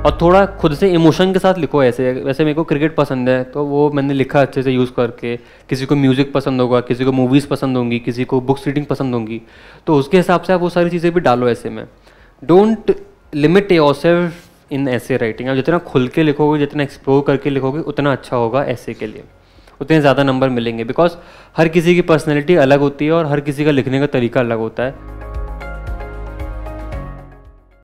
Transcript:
और थोड़ा खुद से इमोशन के साथ लिखो ऐसे। वैसे मेरे को क्रिकेट पसंद है तो वो मैंने लिखा अच्छे से यूज़ करके। किसी को म्यूज़िक पसंद होगा, किसी को मूवीज़ पसंद होंगी, किसी को बुक्स रीडिंग पसंद होंगी तो उसके हिसाब से आप वो सारी चीज़ें भी डालो ऐसे में। Don't limit yourself in ऐसे राइटिंग आप जितना खुल के लिखोगे, जितना एक्सप्लोर करके लिखोगे, उतना अच्छा होगा ऐसे के लिए। उतने ज़्यादा नंबर मिलेंगे। बिकॉज़ हर किसी की पर्सनैलिटी अलग होती है और हर किसी का लिखने का तरीका अलग होता है।